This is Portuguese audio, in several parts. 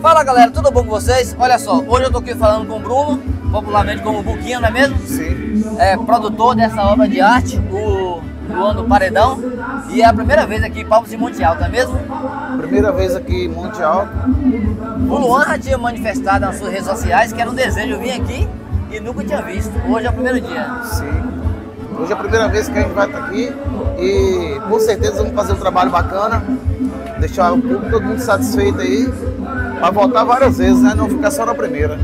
Fala galera, tudo bom com vocês? Olha só, hoje eu tô aqui falando com o Bruno, popularmente como Buquinho, não é mesmo? Sim. É produtor dessa obra de arte, o Luan do Paredão. E é a primeira vez aqui em Palmas de Monte Alto, não é mesmo? Primeira vez aqui em Monte Alto. O Luan já tinha manifestado nas suas redes sociais que era um desejo vir aqui e nunca tinha visto. Hoje é o primeiro dia. Sim. Hoje é a primeira vez que a gente vai estar aqui e com certeza vamos fazer um trabalho bacana, deixar o público todo mundo satisfeito aí, para voltar várias vezes, né? Não ficar só na primeira.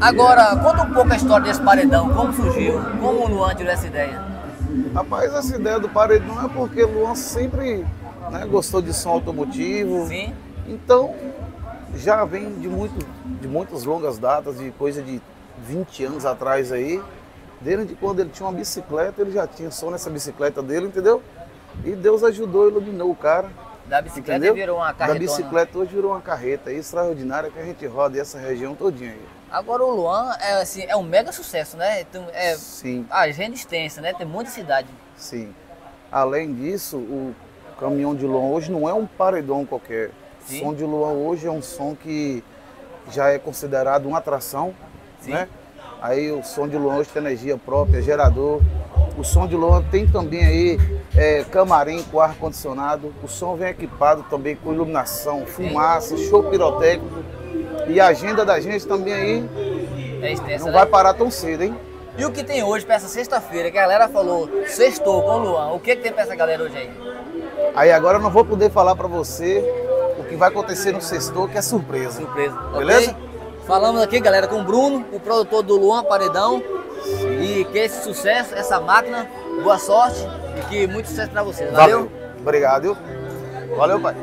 Agora, conta um pouco a história desse paredão, como surgiu, como o Luan tirou essa ideia. Rapaz, essa ideia do paredão é porque o Luan sempre né, gostou de som automotivo. Sim. Então, já vem de, muito, de muitas longas datas, de coisa de 20 anos atrás aí. Desde quando ele tinha uma bicicleta, ele já tinha som nessa bicicleta dele, entendeu? E Deus ajudou, iluminou o cara. Da bicicleta entendeu? virou uma Da carretona. bicicleta hoje virou uma carreta extraordinária que a gente roda essa região todinha aí. Agora o Luan é, assim, é um mega sucesso, né? Então, é Sim, a agenda extensa, né? Tem muita cidade. sim. Além disso, o caminhão de Luan hoje não é um paredão qualquer. Sim. O som de Luan hoje é um som que já é considerado uma atração, Sim. né? Aí o som de Luan hoje tem energia própria, gerador. O som de Luan tem também aí é, camarim com ar-condicionado. O som vem equipado também com iluminação, fumaça, show pirotécnico. E a agenda da gente também aí É extensa, não né? vai parar tão cedo, hein? E o que tem hoje pra essa sexta-feira, que a galera falou, sextou com o Luan, o que, que tem pra essa galera hoje aí? Aí agora eu não vou poder falar pra você o que vai acontecer no sextor, que é surpresa. Surpresa. Beleza? Falamos aqui, galera, com o Bruno, o produtor do Luan Paredão. E que esse sucesso, essa máquina, boa sorte e que muito sucesso pra vocês. Valeu? Obrigado. viu? Valeu, pai.